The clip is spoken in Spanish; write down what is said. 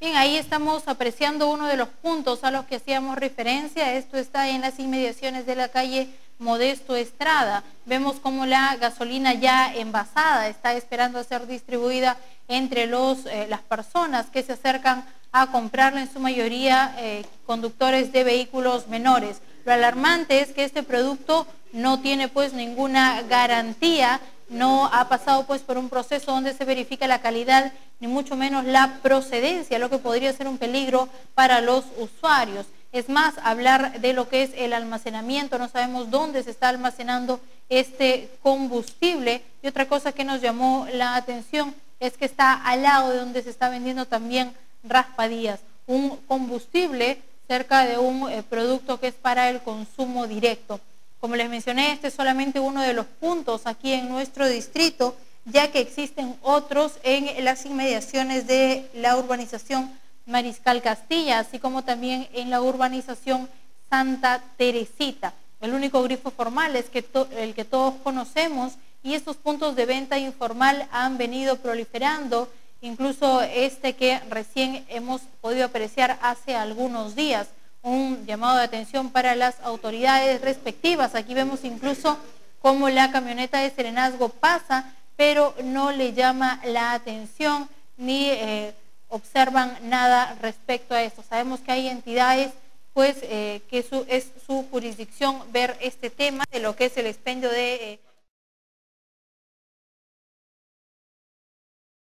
Bien, ahí estamos apreciando uno de los puntos a los que hacíamos referencia. Esto está en las inmediaciones de la calle Modesto Estrada. Vemos como la gasolina ya envasada está esperando a ser distribuida entre los, eh, las personas que se acercan a comprarla, en su mayoría eh, conductores de vehículos menores. Lo alarmante es que este producto no tiene pues ninguna garantía, no ha pasado pues por un proceso donde se verifica la calidad ni mucho menos la procedencia, lo que podría ser un peligro para los usuarios. Es más, hablar de lo que es el almacenamiento, no sabemos dónde se está almacenando este combustible. Y otra cosa que nos llamó la atención es que está al lado de donde se está vendiendo también raspadías, un combustible cerca de un eh, producto que es para el consumo directo. Como les mencioné, este es solamente uno de los puntos aquí en nuestro distrito, ya que existen otros en las inmediaciones de la urbanización Mariscal Castilla, así como también en la urbanización Santa Teresita. El único grifo formal es el que todos conocemos y estos puntos de venta informal han venido proliferando incluso este que recién hemos podido apreciar hace algunos días, un llamado de atención para las autoridades respectivas. Aquí vemos incluso cómo la camioneta de Serenazgo pasa, pero no le llama la atención ni eh, observan nada respecto a esto. Sabemos que hay entidades pues eh, que es su jurisdicción